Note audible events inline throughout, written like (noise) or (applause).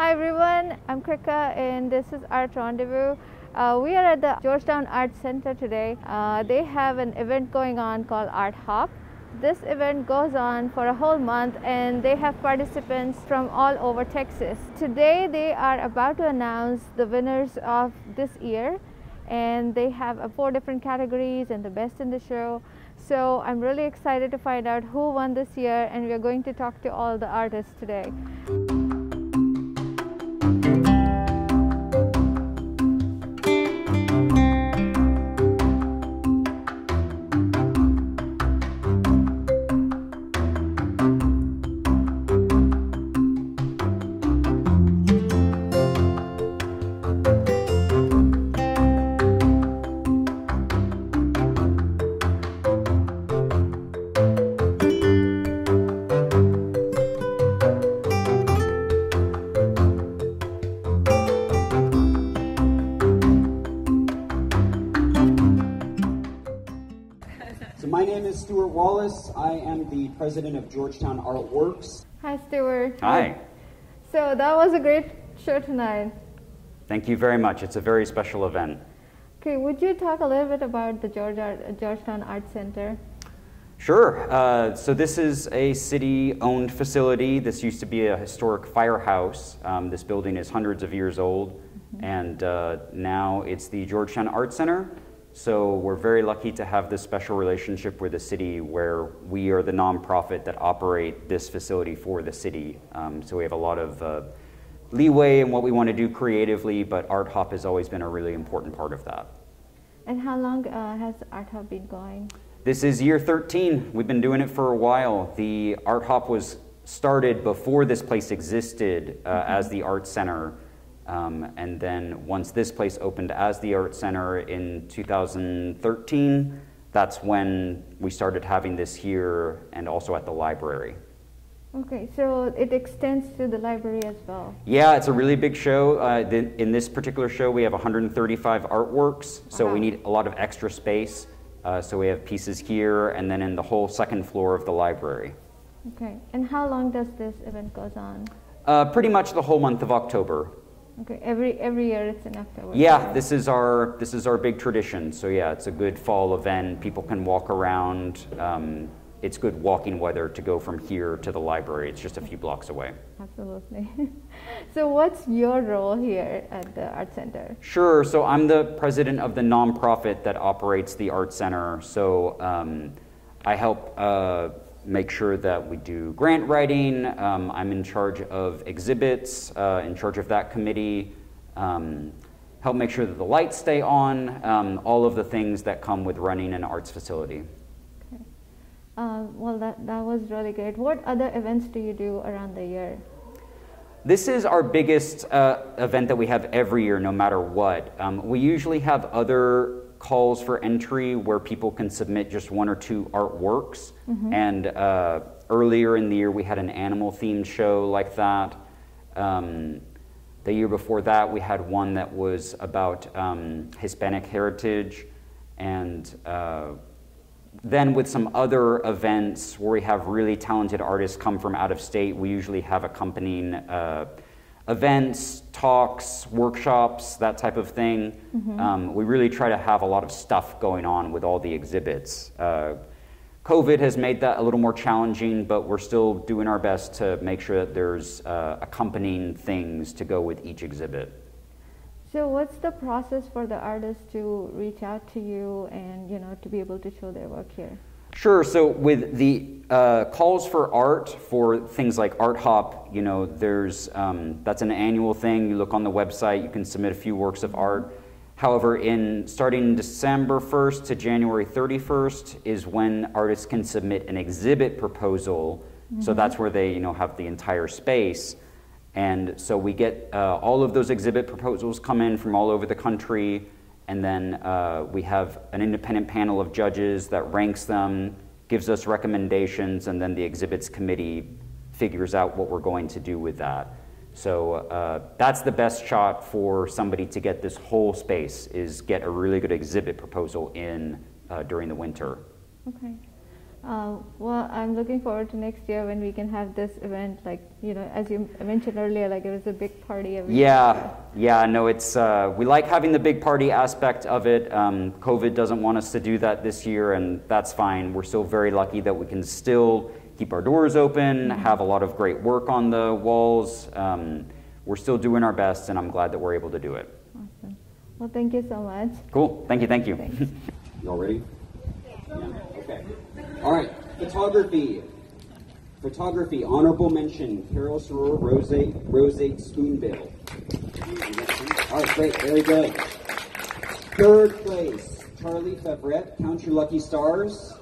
Hi everyone, I'm Krika and this is Art Rendezvous. Uh, we are at the Georgetown Art Center today. Uh, they have an event going on called Art Hop. This event goes on for a whole month and they have participants from all over Texas. Today they are about to announce the winners of this year and they have uh, four different categories and the best in the show. So I'm really excited to find out who won this year and we're going to talk to all the artists today. So my name is Stuart Wallace. I am the president of Georgetown Artworks. Hi Stuart. Hi. So that was a great show tonight. Thank you very much. It's a very special event. Okay, would you talk a little bit about the George Art, Georgetown Art Center? Sure. Uh, so this is a city-owned facility. This used to be a historic firehouse. Um, this building is hundreds of years old, and uh, now it's the Georgetown Art Center. So we're very lucky to have this special relationship with the city where we are the nonprofit that operate this facility for the city. Um, so we have a lot of uh, leeway in what we want to do creatively, but Art Hop has always been a really important part of that. And how long uh, has Art Hop been going? This is year 13. We've been doing it for a while. The Art Hop was started before this place existed uh, as the Art Center. Um, and then once this place opened as the Art Center in 2013, that's when we started having this here and also at the library. Okay, so it extends to the library as well. Yeah, it's a really big show. Uh, the, in this particular show, we have 135 artworks, so Wow. we need a lot of extra space. Uh, so we have pieces here and then in the whole second floor of the library. Okay, and how long does this event goes on? Uh, pretty much the whole month of October. Okay, every every year it's an October. Yeah, this is our this is our big tradition. So yeah, it's a good fall event. People can walk around. Um, it's good walking weather to go from here to the library. It's just a few blocks away. Absolutely. (laughs) so what's your role here at the Art Center? Sure. So I'm the president of the nonprofit that operates the Art Center. So um, I help uh, make sure that we do grant writing. Um, I'm in charge of exhibits, uh, in charge of that committee. Um, help make sure that the lights stay on. Um, all of the things that come with running an arts facility. Okay. Uh, well, that that was really great. What other events do you do around the year? This is our biggest uh, event that we have every year, no matter what. Um, we usually have other calls for entry where people can submit just one or two artworks. And uh, earlier in the year, we had an animal themed show like that. Um, the year before that, we had one that was about um, Hispanic heritage. And uh, then with some other events where we have really talented artists come from out of state, we usually have accompanying uh, events, talks, workshops, that type of thing. Um, we really try to have a lot of stuff going on with all the exhibits. Uh, COVID has made that a little more challenging, but we're still doing our best to make sure that there's uh, accompanying things to go with each exhibit. So what's the process for the artists to reach out to you and you know to be able to show their work here? Sure. So with the uh, calls for art for things like Art Hop, you know, there's um, that's an annual thing. You look on the website, you can submit a few works of art. However, in starting December 1st to January 31st is when artists can submit an exhibit proposal. So that's where they, you know, have the entire space. And so we get uh, all of those exhibit proposals come in from all over the country, and then uh, we have an independent panel of judges that ranks them, gives us recommendations, and then the exhibits committee figures out what we're going to do with that. So uh, that's the best shot for somebody to get this whole space is get a really good exhibit proposal in uh, during the winter. Okay. Uh, well, I'm looking forward to next year when we can have this event. Like you know, as you mentioned earlier, like it was a big party. Yeah, year. yeah, no, it's, uh, we like having the big party aspect of it. Um, COVID doesn't want us to do that this year, and that's fine. We're still very lucky that we can still keep our doors open, have a lot of great work on the walls. Um, we're still doing our best, and I'm glad that we're able to do it. Awesome. Well, thank you so much. Cool, thank you, thank you. (laughs) Y'all ready? Yeah. Okay. All right. Photography. Photography. Honorable mention: Carol Soror Roseate Roseate Spoonbill. All right. Great. Very good. Third place: Charlie Favret. Count your lucky stars.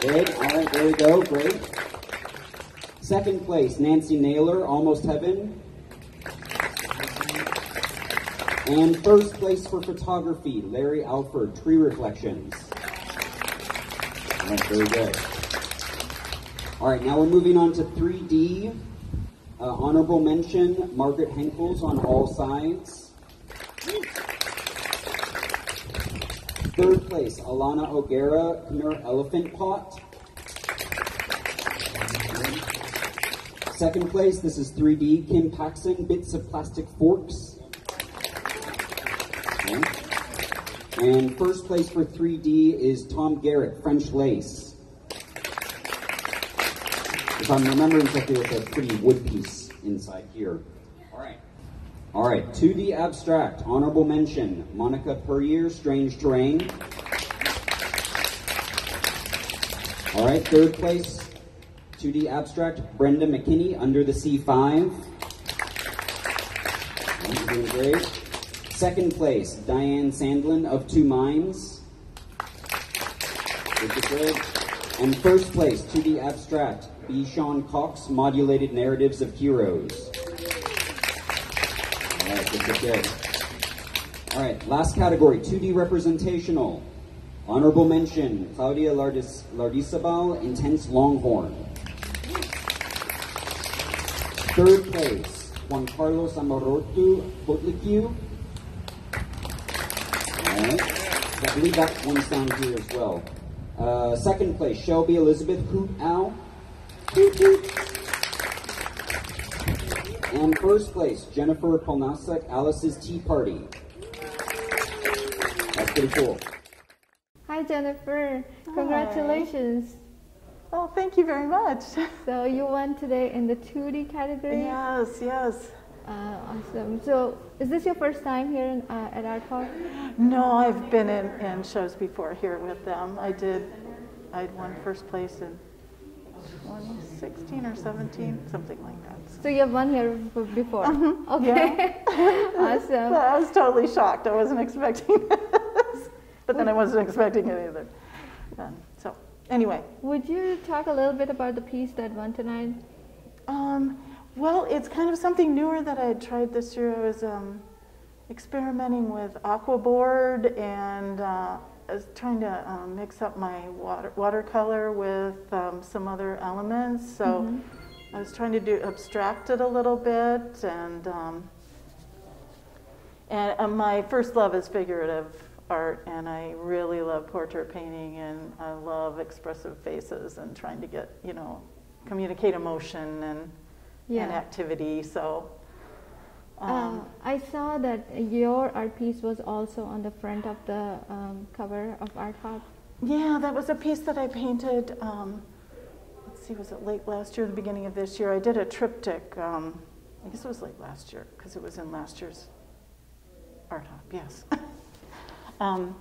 Good. All right. There we go. Great. Second place: Nancy Naylor. Almost Heaven. And first place for photography, Larry Alford, Tree Reflections. Right, very good. All right, now we're moving on to 3D. Uh, honorable mention, Margaret Henkels on all sides. Third place, Alana O'Gara, Khmer Elephant Pot. Second place, this is 3D, Kim Paxson, Bits of Plastic Forks. Okay. And first place for 3D is Tom Garrett, French Lace. If I'm remembering correctly, it's a pretty wood piece inside here. All right. All right, 2D Abstract, honorable mention, Monica Puryear, Strange Terrain. All right, third place, 2D Abstract, Brenda McKinney, Under the Sea 5. You're doing great. Second place, Diane Sandlin of Two Minds. And first place, 2D Abstract, B. Sean Cox, Modulated Narratives of Heroes. All right, good, good, good. All right, last category, 2D Representational. Honorable mention, Claudia Lardis, Lardisabal, Intense Longhorn. Third place, Juan Carlos Amorotu, Potlikiu. Alright. I believe that one's down here as well. Uh, second place, Shelby Elizabeth Hoot Ow. Hoot hoot. And first place, Jennifer Polnasek, Alice's Tea Party. That's pretty cool. Hi, Jennifer. Congratulations. Oh, thank you very much. So you won today in the 2D category. Yes, yes. Uh, awesome. So is this your first time here in, uh, at Art Hop? No, I've been in, in shows before here with them. I did, I'd won first place in 2016 or 17, something like that. So you have won here before. Mhm, Okay. (laughs) awesome. I was totally shocked. I wasn't expecting (laughs) this, but then I wasn't expecting it either. Um, so, anyway, Would you talk a little bit about the piece that won tonight? Um, well, it's kind of something newer that I had tried this year. I was um, experimenting with aquaboard and uh, I was trying to um, mix up my water, watercolor with um, some other elements. So Mhm. I was trying to do abstract it a little bit and. Um, and uh, my first love is figurative art, and I really love portrait painting, and I love expressive faces and trying to get, you know, communicate emotion and, and Yeah. activity. So, Uh, um, I saw that your art piece was also on the front of the um, cover of Art Hop. yeah, that was a piece that I painted. Um, let's see, was it late last year, the beginning of this year? I did a triptych. Um, I guess it was late last year because it was in last year's art hop. Yes. (laughs) um,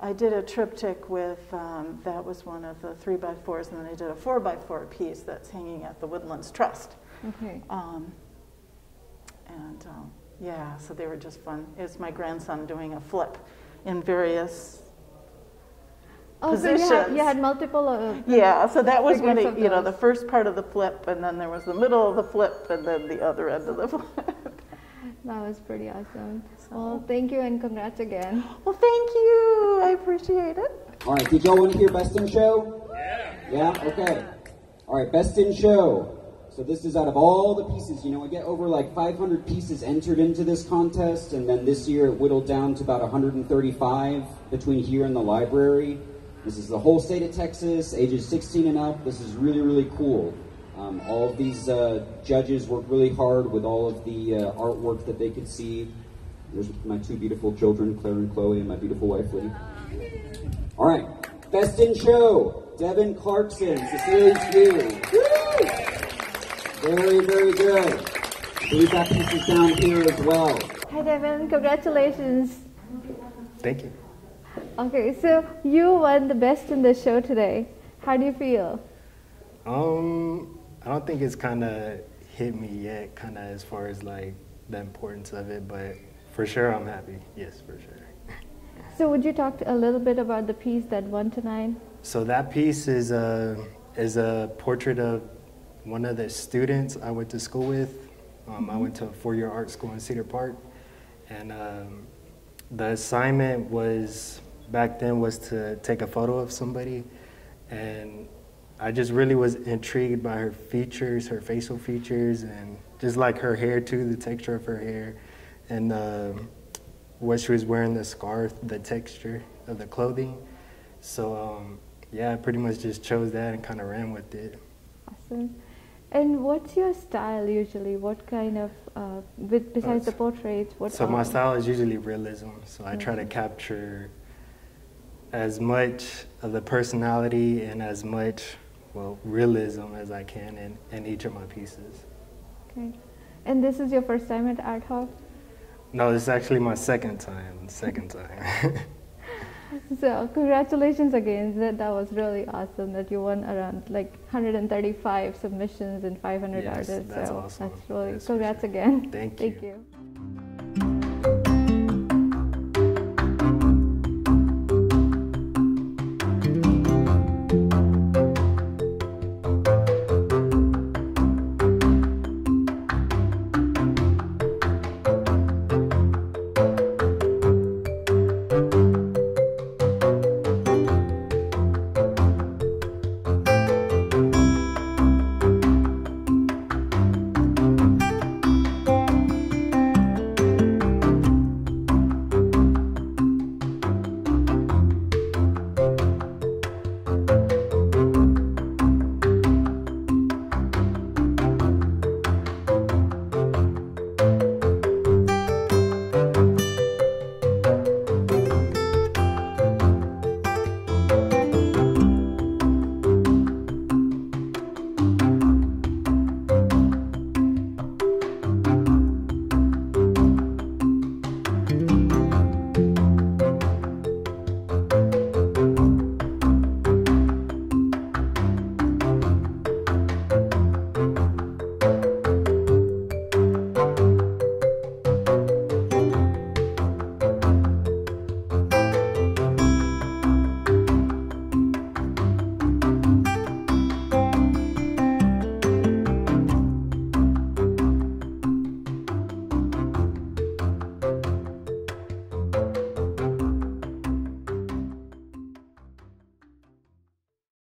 I did a triptych with um, that was one of the three by fours, and then I did a four by four piece that's hanging at the Woodlands Trust. Okay. Um, and um, yeah, so they were just fun. It's my grandson doing a flip in various. Oh, so you had, you had multiple. Uh, Yeah, so that was when it, you know, the first part of the flip, and then there was the middle of the flip, and then the other end of the (laughs) flip. that was pretty awesome. Well, thank you and congrats again. well, thank you. I appreciate it. All right, did y'all want to hear Best in Show? Yeah. Yeah? Okay. All right, Best in Show. So this is out of all the pieces. You know, we get over like 500 pieces entered into this contest, and then this year it whittled down to about 135 between here and the library. This is the whole state of Texas, ages 16 and up. This is really, really cool. Um, all of these uh, judges worked really hard with all of the uh, artwork that they could see. There's my two beautiful children, Claire and Chloe, and my beautiful wife, Lee. All right, best in show, Devin Clarkson, Cecilia Hughes. Very, very good. Believe that piece is down here as well. Hi, Devin. Congratulations. Thank you. Okay, so you won the best in the show today. How do you feel? Um, I don't think it's kind of hit me yet, kind of as far as like the importance of it, but for sure I'm happy. Yes, for sure. So, would you talk a little bit about the piece that won tonight? So that piece is a is a portrait of one of the students I went to school with. Um, I went to a four-year art school in Cedar Park, and um, the assignment was back then was to take a photo of somebody, and I just really was intrigued by her features, her facial features, and just like her hair too, the texture of her hair, and um, what she was wearing, the scarf, the texture of the clothing. So um, yeah, I pretty much just chose that and kind of ran with it. Awesome. And what's your style usually? What kind of, uh, with, besides the portraits, what So my style is usually realism. So I try to Mhm. capture as much of the personality and as much, well, realism as I can in, in each of my pieces. Okay. And this is your first time at Art Hop? No, this is actually my second time. Second (laughs) time. (laughs) So congratulations again. That, that was really awesome that you won around like 135 submissions and 500 Yes, artists. that's so awesome. that's really Yes, congrats sure. again. Thank Thank you. you.